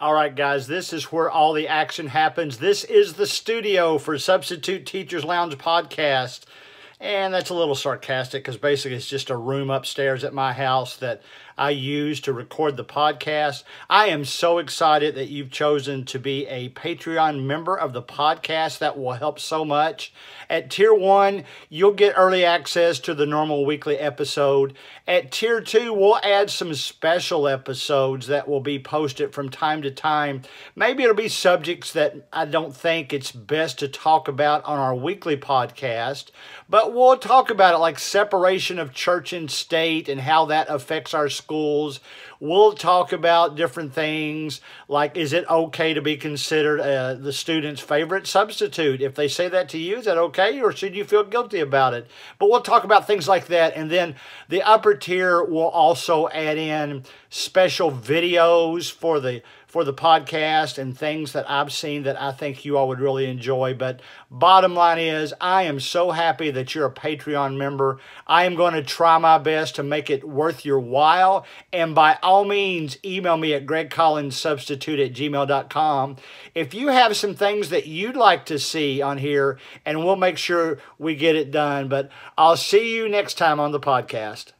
All right, guys, this is where all the action happens. This is the studio for Substitute Teachers Lounge podcast. And that's a little sarcastic because basically it's just a room upstairs at my house that I use to record the podcast. I am so excited that you've chosen to be a Patreon member of the podcast. That will help so much. At tier one, you'll get early access to the normal weekly episode. At tier two, we'll add some special episodes that will be posted from time to time. Maybe it'll be subjects that I don't think it's best to talk about on our weekly podcast, but we'll talk about it like separation of church and state and how that affects our schools. We'll talk about different things like is it okay to be considered uh, the student's favorite substitute? If they say that to you, is that okay or should you feel guilty about it? But we'll talk about things like that. And then the upper tier will also add in special videos for the for the podcast and things that I've seen that I think you all would really enjoy. But bottom line is, I am so happy that you're a Patreon member. I am going to try my best to make it worth your while. And by all means, email me at gregcollinssubstitute at gmail.com if you have some things that you'd like to see on here, and we'll make sure we get it done. But I'll see you next time on the podcast.